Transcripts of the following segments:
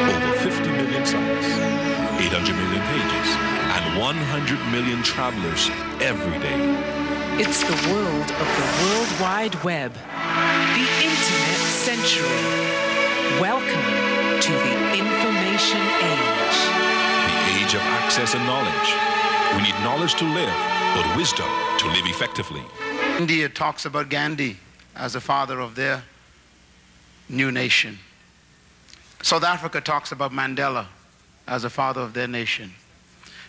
has over 50 million sites, 800 million pages, and 100 million travelers every day. It's the world of the World Wide Web, the Internet century. Welcome to the information age. The age of access and knowledge. We need knowledge to live, but wisdom to live effectively. India talks about Gandhi as the father of their new nation. South Africa talks about Mandela as the father of their nation.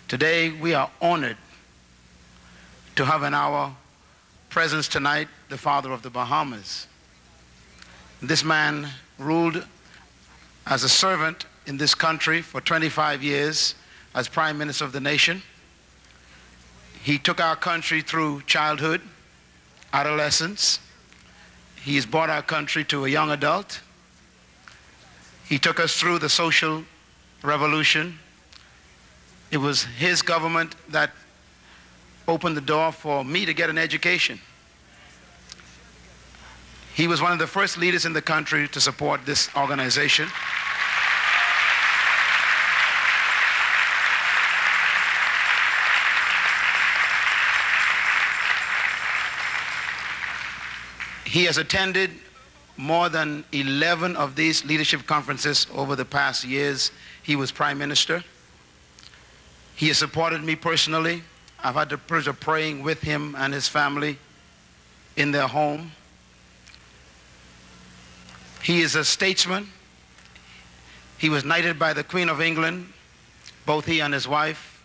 Today, we are honored to have in our presence tonight the father of the Bahamas. This man ruled as a servant in this country for 25 years as prime minister of the nation. He took our country through childhood, adolescence. He has brought our country to a young adult. He took us through the social revolution. It was his government that opened the door for me to get an education. He was one of the first leaders in the country to support this organization. He has attended more than 11 of these leadership conferences over the past years. He was prime minister. He has supported me personally. I've had the privilege of praying with him and his family in their home. He is a statesman. He was knighted by the Queen of England, both he and his wife.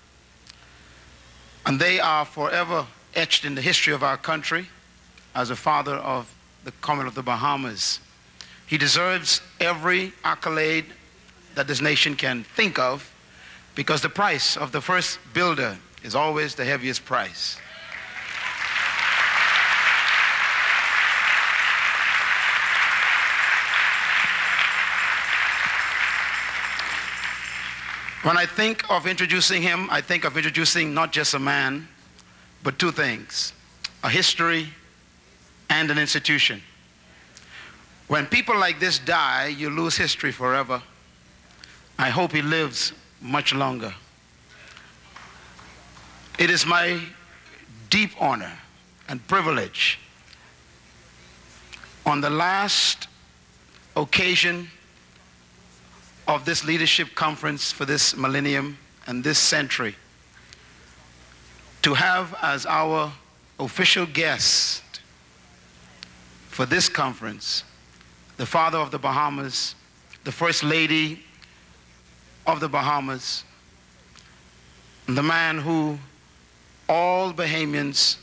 And they are forever etched in the history of our country as a father of the Commonwealth of the Bahamas. He deserves every accolade that this nation can think of because the price of the first builder is always the heaviest price. When I think of introducing him, I think of introducing not just a man, but two things a history and an institution. When people like this die, you lose history forever. I hope he lives much longer. It is my deep honor and privilege on the last occasion of this leadership conference for this millennium and this century to have as our official guest for this conference the father of the Bahamas, the first lady of the Bahamas, the man who all Bahamians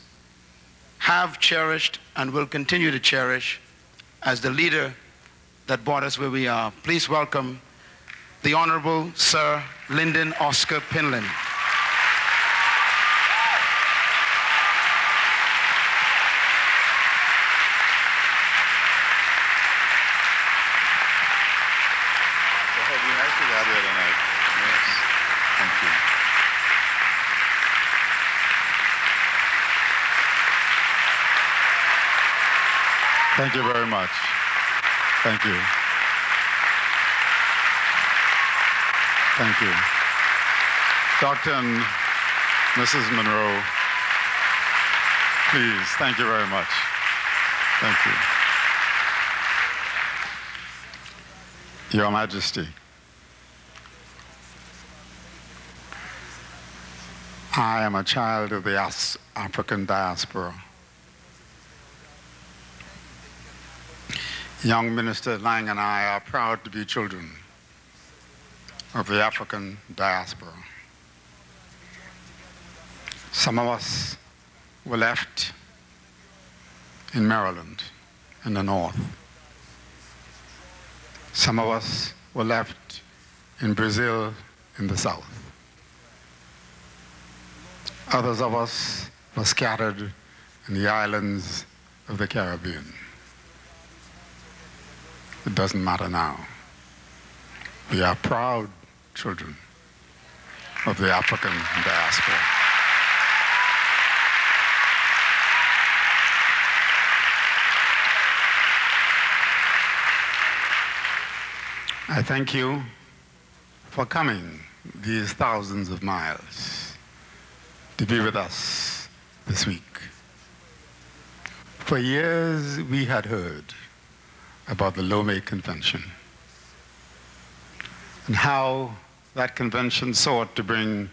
have cherished and will continue to cherish as the leader that brought us where we are. Please welcome the Honorable Sir Lynden Oscar Pindling. Thank you very much. Thank you. Thank you. Dr. and Mrs. Munroe, please, thank you very much. Thank you. Your Majesty, I am a child of the African diaspora. Young Minister Lang and I are proud to be children of the African diaspora. Some of us were left in Maryland in the north. Some of us were left in Brazil in the south. Others of us were scattered in the islands of the Caribbean. It doesn't matter now. We are proud children of the African diaspora. I thank you for coming these thousands of miles to be with us this week. For years, we had heard about the Lomé Convention and how that convention sought to bring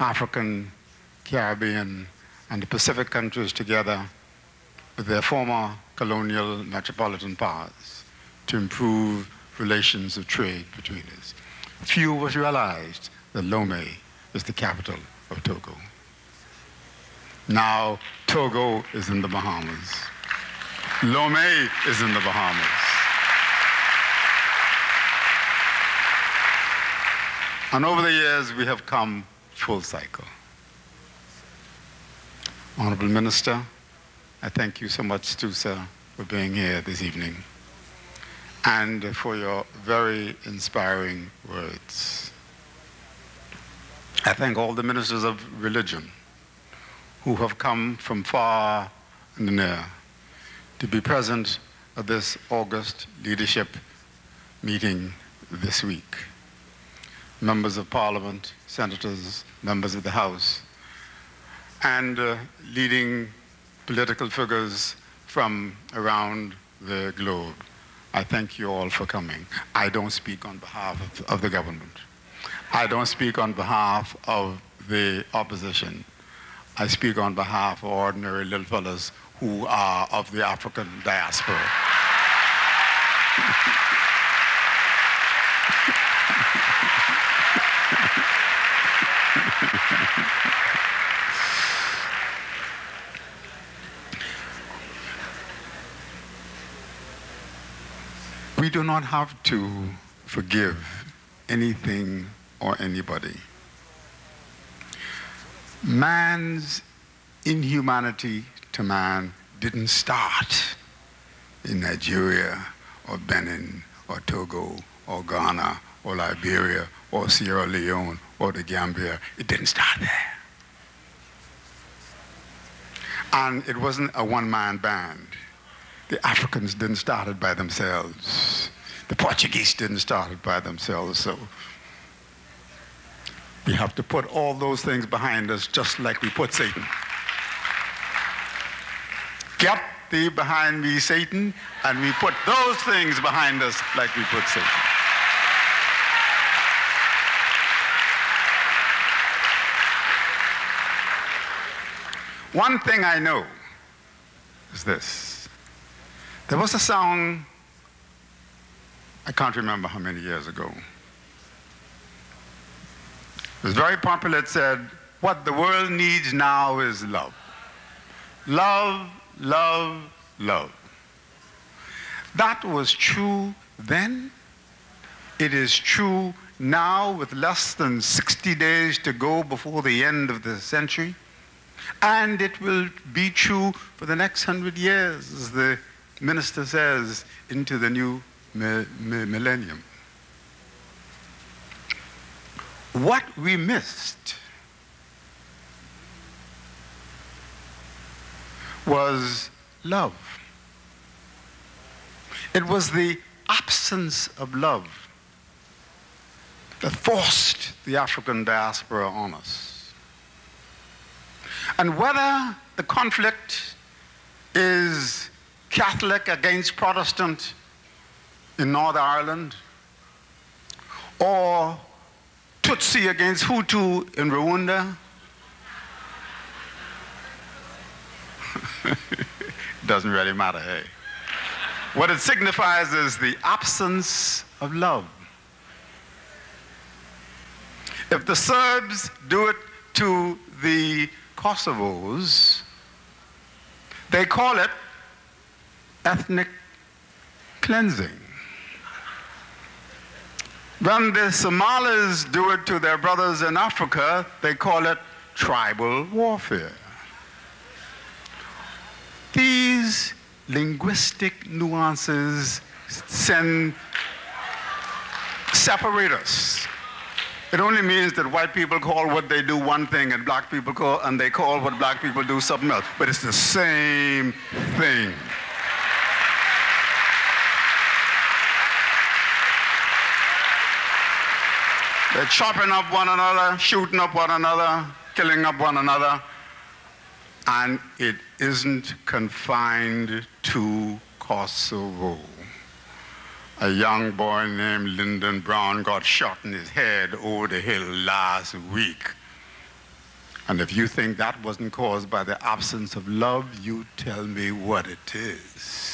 African, Caribbean, and Pacific countries together with their former colonial metropolitan powers to improve relations of trade between us. Few was realized that Lomé is the capital of Togo. Now, Togo is in the Bahamas. Lomé is in the Bahamas. And over the years, we have come full cycle. Honorable Minister, I thank you so much too, sir, for being here this evening and for your very inspiring words. I thank all the ministers of religion who have come from far and near to be present at this August leadership meeting this week members of parliament, senators, members of the House, and uh, leading political figures from around the globe. I thank you all for coming. I don't speak on behalf of, of the government. I don't speak on behalf of the opposition. I speak on behalf of ordinary little fellows who are of the African diaspora. we do not have to forgive anything or anybody. Man's inhumanity to man didn't start in Nigeria or Benin or Togo or Ghana or Liberia or Sierra Leone or the Gambia. It didn't start there. And it wasn't a one-man band. The Africans didn't start it by themselves. The Portuguese didn't start it by themselves. So we have to put all those things behind us just like we put Satan. Get thee behind me, Satan, and we put those things behind us like we put Satan. One thing I know is this. There was a song, I can't remember how many years ago. Was very popular. It said, What the world needs now is love. Love, love, love. That was true then. It is true now with less than 60 days to go before the end of the century. And it will be true for the next hundred years, as the minister says, into the new millennium. What we missed was love. It was the absence of love that forced the African diaspora on us. And whether the conflict is Catholic against Protestant in Northern Ireland or Tutsi against Hutu in Rwanda, doesn't really matter, hey. What it signifies is the absence of love. If the Serbs do it to the Kosovos, they call it ethnic cleansing. When the Somalis do it to their brothers in Africa, they call it tribal warfare. These linguistic nuances send, separate us. It only means that white people call what they do one thing and black people call, and they call what black people do something else. But it's the same thing. They're chopping up one another, shooting up one another, killing up one another. And it isn't confined to Kosovo. A young boy named Lyndon Brown got shot in his head over the hill last week. And if you think that wasn't caused by the absence of love, you tell me what it is.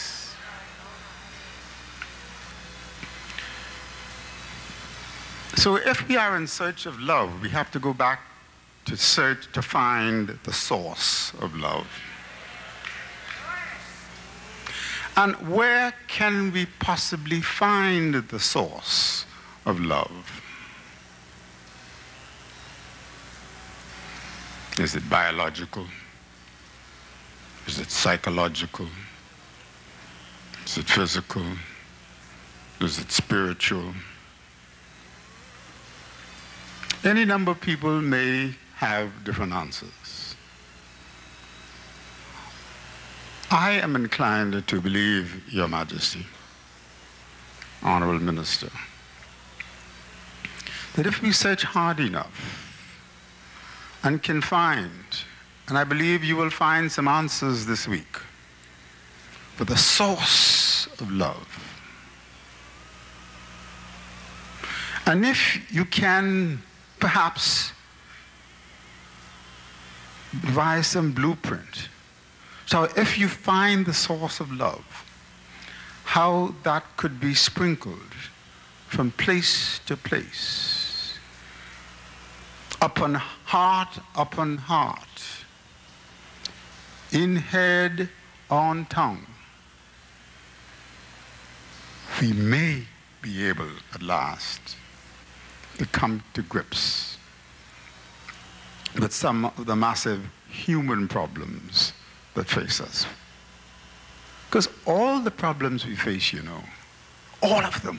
So if we are in search of love, we have to go back to search to find the source of love. And where can we possibly find the source of love? Is it biological? Is it psychological? Is it physical? Is it spiritual? Any number of people may have different answers. I am inclined to believe, Your Majesty, Honorable Minister, that if we search hard enough and can find, and I believe you will find some answers this week, for the source of love. And if you can perhaps devise some blueprint. So if you find the source of love, how that could be sprinkled from place to place, upon heart upon heart, in head on tongue, we may be able at last to come to grips with some of the massive human problems that face us. Because all the problems we face, you know, all of them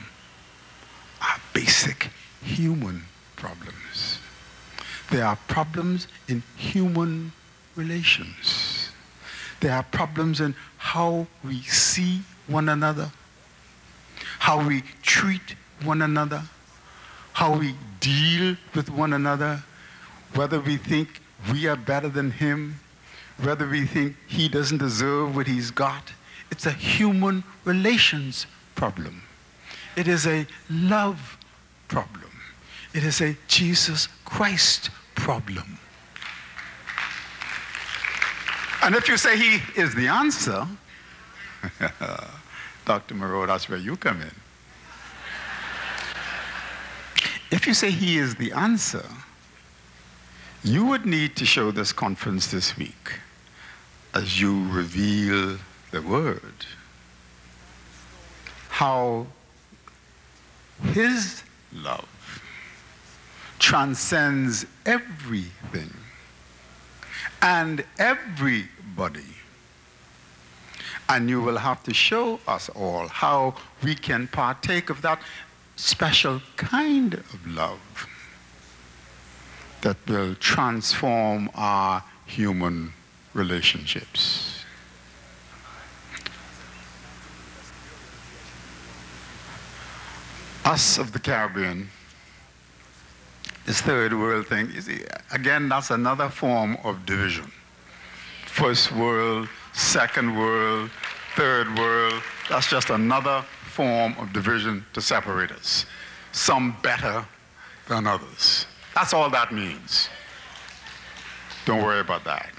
are basic human problems. They are problems in human relations. There are problems in how we see one another, how we treat one another, how we deal with one another, whether we think we are better than him, whether we think he doesn't deserve what he's got. It's a human relations problem. It is a love problem. It is a Jesus Christ problem. And if you say he is the answer, Dr. Munroe, that's where you come in. If you say he is the answer, you would need to show this conference this week as you reveal the word how his love transcends everything and everybody. And you will have to show us all how we can partake of that special kind of love that will transform our human relationships. Us of the Caribbean, this third world thing, see, again, that's another form of division. First world, second world, third world, that's just another form of division to separate us. Some better than others. That's all that means. Don't worry about that.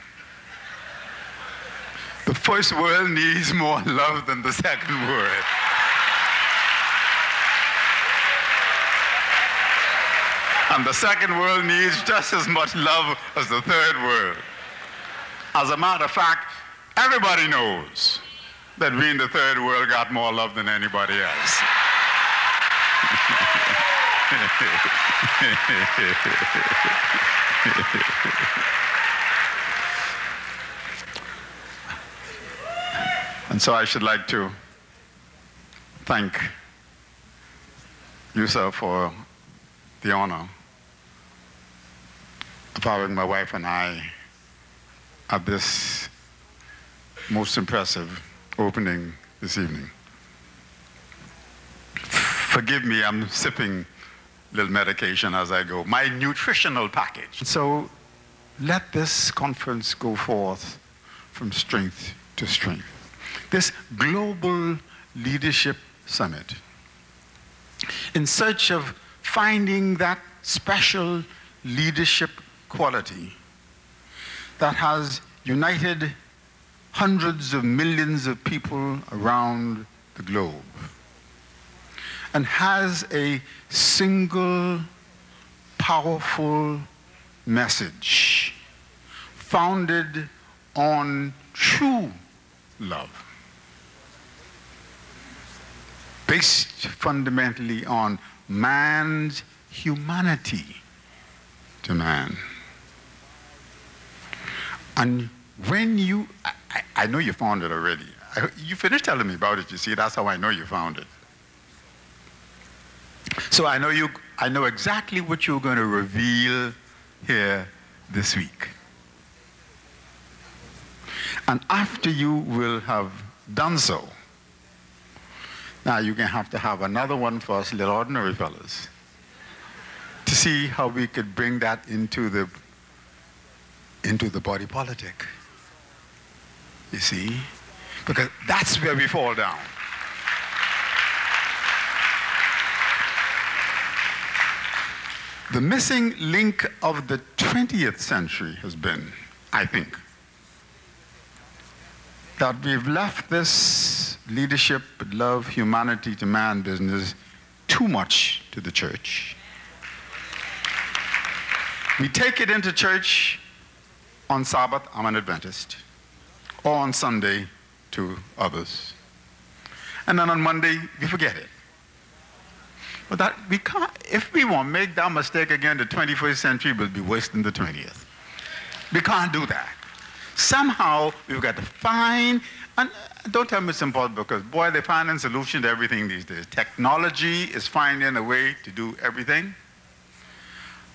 The first world needs more love than the second world. And the second world needs just as much love as the third world. As a matter of fact, everybody knows that we in the third world got more love than anybody else. and so I should like to thank you, sir, for the honor of having my wife and I at this most impressive opening this evening. Forgive me, I'm sipping little medication as I go, my nutritional package. So let this conference go forth from strength to strength. This global leadership summit in search of finding that special leadership quality that has united hundreds of millions of people around the globe and has a single powerful message founded on true love, based fundamentally on man's humanity to man. And when you, I, know you found it already. I, you finished telling me about it, you see, that's how I know you found it. So I know you, I know exactly what you're going to reveal here this week. And after you will have done so, now you're going to have to have another one for us little ordinary fellas to see how we could bring that into the into the body politic. You see? Because that's where we fall down. The missing link of the 20th century has been, I think, that we've left this leadership, love, humanity to man business too much to the church. We take it into church on Sabbath, I'm an Adventist, or on Sunday to others. And then on Monday, we forget it. But that we can't, if we won't make that mistake again, the 21st century will be worse than the 20th. We can't do that. Somehow we've got to find, and uh, don't tell me it's impossible because boy, they're finding solution to everything these days. Technology is finding a way to do everything.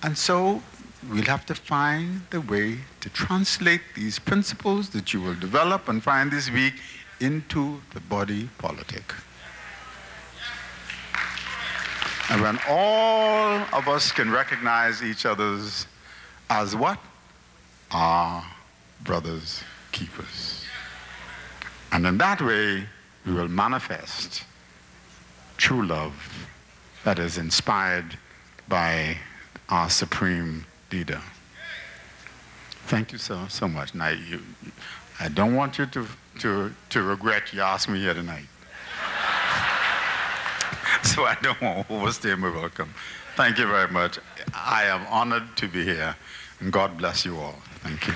And so we'll have to find the way to translate these principles that you will develop and find this week into the body politic. And when all of us can recognize each other's as what? Our brothers keepers. And in that way, we will manifest true love that is inspired by our supreme leader. Thank you so, so much. Now, you, I don't want you to, to, to regret you asked me here tonight. so I don't want to overstay my welcome. Thank you very much. I am honored to be here, and God bless you all. Thank you.